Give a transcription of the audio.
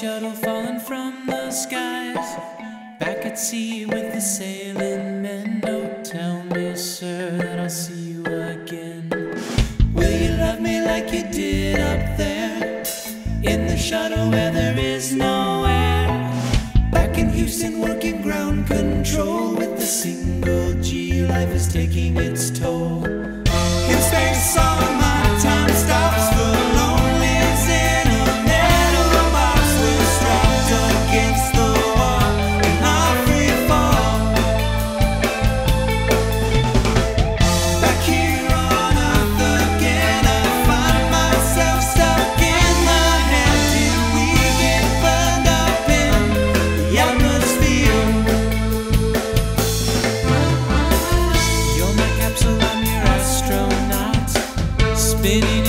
shuttle falling from the skies. Back at sea with the sailing men. Oh, tell me, sir, that I'll see you again. Will you love me like you did up there? In the shuttle where there is no air. Back in Houston, working ground control with the single G. Life is taking it spinning